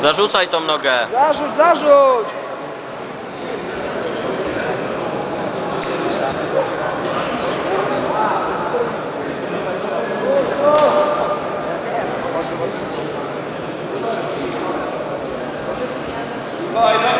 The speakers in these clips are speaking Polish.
Zarzucaj tą nogę. Zarzuć, zarzuć! Do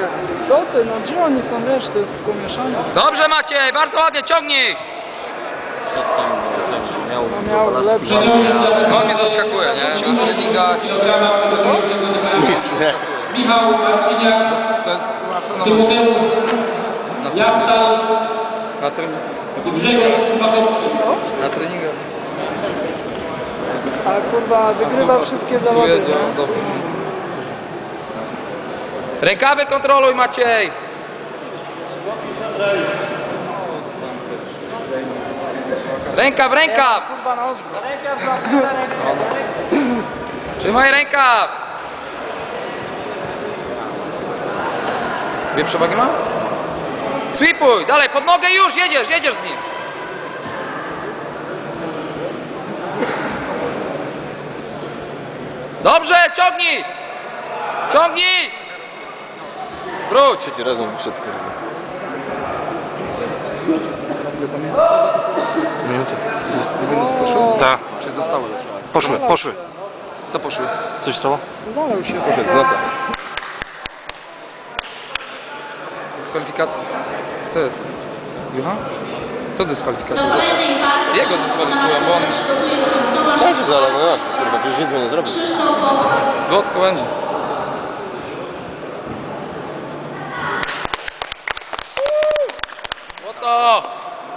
nie co ty, no gdzie oni są, wiesz, to jest pomieszane. Dobrze Maciej, bardzo ładnie, ciągnij! Przedtem miał, No miał lepsze. No on mnie zaskakuje, nie? Na treningach. Nic, nie. Michał Marciniak, To jest chyba fenomen. Tymofeusz Jasztal Na, trening, i Grzegorz Kubakowski. na treningach. Ale kurwa, wygrywa wszystkie zawody, jedzie, nie? dobrze. Rękawy kontroluj Maciej! Rękaw, rękaw! Trzymaj rękaw! Dwie przewagi ma? Sweepuj, dalej, pod nogę już, jedziesz, jedziesz z nim. Dobrze, ciągnij! Ciągnij! Wróć! Trzeci razem wyszedł, kurwa. Ile tam jest? Minuty. Dwie minuty poszły? Tak. Czy zostały już? Poszły, poszły. Co poszły? Coś stało? Zalał się. Poszedł z nosa. Dyskwalifikacja. Co jest? Jucha? Co dyskwalifikacja? walki Jego zesłanikują, bo on Sam się zalał, no jak? Kurwa, przecież nic mu nie zrobił. Wodko będzie.